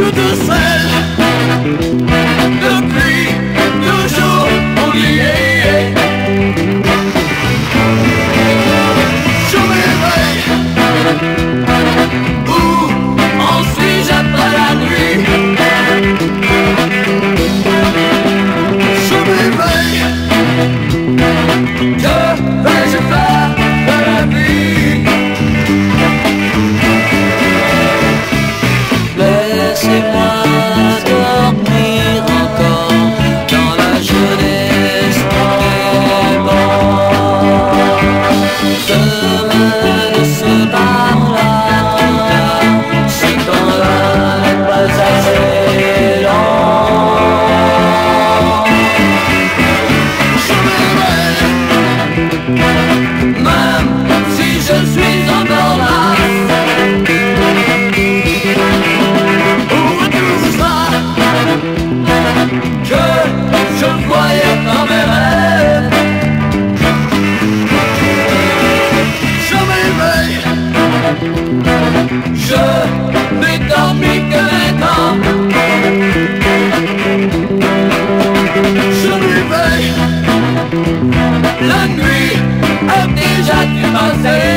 You the. sick Je n'ai dormi que vingt. Je me veille la nuit a déjà du passé.